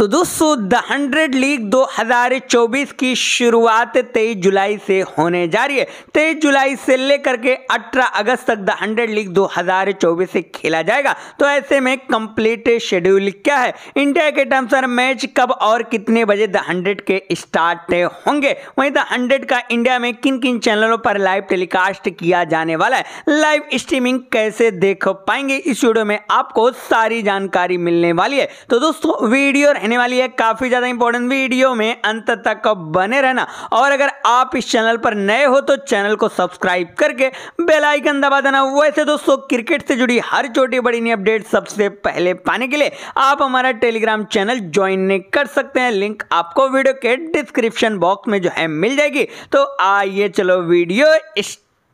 तो दोस्तों, the hundred league 2024 की शुरुआत 23 जुलाई से होने जा रही है। 23 जुलाई से लेकर के 18 अगस्त तक द हंड्रेड लीग 2024 से खेला जाएगा। तो ऐसे में कंप्लीट शेड्यूल क्या है? इंडिया के टर्म्स पर मैच कब और कितने बजे द हंड्रेड के स्टार्ट होंगे? वहीं द हंड्रेड का इंडिया में किन किन चैनलों पर लाइव टेलीकास्ट किया जाने वाला है? लाइव स्ट्रीमिंग कैसे देख पाएँगे? इस वीडियो में आपको सारी जानकारी मिलने वाली है। तो दोस्तों, वीडियो रहने वाली है, काफ़ी ज़्यादा इंपॉर्टेंट वीडियो में अंत तक बने रहना। और अगर आप इस चैनल पर नए हो तो चैनल को सब्सक्राइब करके बेल आइकन दबा देना। वैसे दोस्तों क्रिकेट से जुड़ी हर छोटी बड़ी नई अपडेट सबसे पहले पाने के लिए आप हमारा टेलीग्राम चैनल ज्वाइन नहीं कर सकते हैं। लिंक आपको वीडियो के डिस्क्रिप्शन बॉक्स में जो है मिल जाएगी। तो आइए चलो वीडियो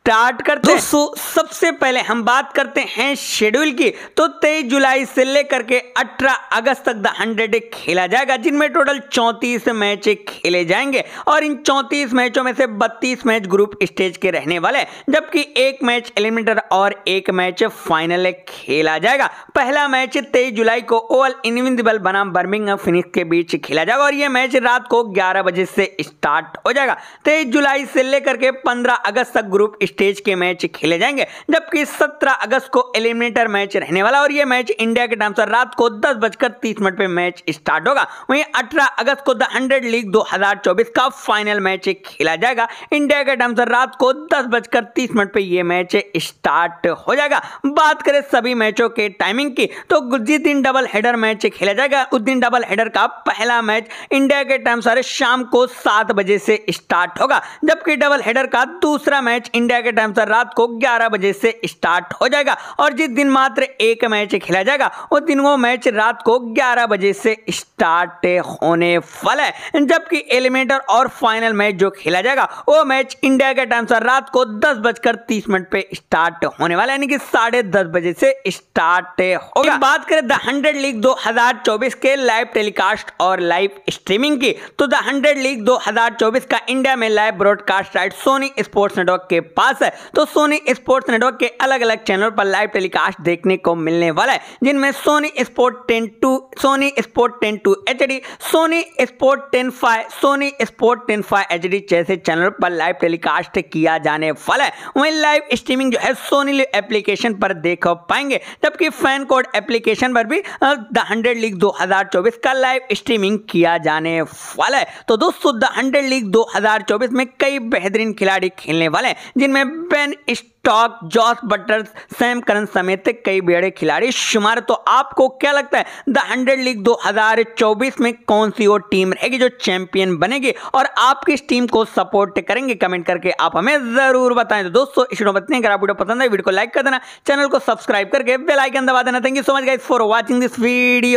स्टार्ट करते हैं। सबसे पहले हम बात करते हैं शेड्यूल की। तो 23 जुलाई से लेकर के 18 अगस्त तक द हंड्रेड खेला जाएगा, जिनमें टोटल 34 मैच खेले जाएँगे। और इन 34 मैचों में से 32 मैच ग्रुप स्टेज के रहने वाले जबकि एक मैच एलिमिनेटर और एक मैच फाइनल खेला जाएगा। पहला मैच तेईस जुलाई को ओवल इनविंसिबल बनाम बर्मिंग फिनिश के बीच खेला जाएगा और यह मैच रात को ग्यारह बजे से स्टार्ट हो जाएगा। तेईस जुलाई से लेकर के पंद्रह अगस्त तक ग्रुप के मैच खेले जाएँगे, जबकि 17 अगस्त को एलिमिनेटर मैच रहने वाला और ये मैच इंडिया के टाइम से रात को दस बजकर तीस मिनट पे मैच स्टार्ट होगा। वहीं 18 अगस्त को द हंड्रेड लीग 2024 का फाइनल मैच खेला जाएगा। इंडिया के टाइम से रात को दस बजकर तीस मिनट पे ये मैच स्टार्ट हो जाएगा। बात करें सभी मैचों के टाइमिंग की तो जिस दिन डबल हेडर मैच खेला जाएगा। उस दिन डबल हेडर का पहला मैच इंडिया के टाइम से शाम को सात बजे से स्टार्ट होगा, जबकि डबल हेडर का दूसरा मैच इंडिया टाइम से रात को 11 बजे से स्टार्ट हो जाएगा और जिस दिन मात्र एक मैच खेला जाएगा, उस दिन वो मैच रात को 11 बजे से स्टार्ट होने वाला है। जबकि एलिमिनेटर और फाइनल मैच जो खेला जाएगा, वो मैच इंडिया के टाइम से रात को दस बजकर तीस मिनट पे स्टार्ट होने वाला यानी कि साढ़े दस बजे से स्टार्ट होगा। बात करें द हंड्रेड लीग 2024 के लाइव टेलीकास्ट और लाइव स्ट्रीमिंग की तो द हंड्रेड लीग 2024 का इंडिया में live broadcast right Sony Sports Network के पास है। तो सोनी स्पोर्ट्स नेटवर्क के अलग अलग चैनल पर लाइव टेलीकास्ट देखने को मिलने वाला है, जिनमें Sony sport ten two Sony sport ten two H Sony sport ten five Sony sport ten five H जैसे चैनल पर लाइव टेलीकास्ट किया जाने वाला है। वहीं लाइव स्ट्रीमिंग जो है सोनी एप्लीकेशन पर देख पाएँगे, जबकि फ़ैन कोड एप्लीकेशन पर भी द हंड्रेड लीग 2024 का लाइव स्ट्रीमिंग किया जाने वाला है। तो दोस्तों द हंड्रेड लीग 2024 में कई बेहतरीन खिलाड़ी खेलने वाले हैं, जिनमें Ben Stokes Jos Buttler Sam Curran समेत कई बड़े खिलाड़ी। शुमार तो आपको क्या लगता है? द हंड्रेड लीग 2024 में कौन सी वो टीम रहेगी जो चैंपियन बनेगी और आप किस टीम को सपोर्ट करेंगे? कमेंट करके आप हमें ज़रूर बताएँ। तो दोस्तों, इस बताएँ अगर आप वीडियो पसंद है वीडियो को लाइक कर देना। चैनल को सब्सक्राइब करके बेल आइकन दबा देना। Thank you so much guys for watching this video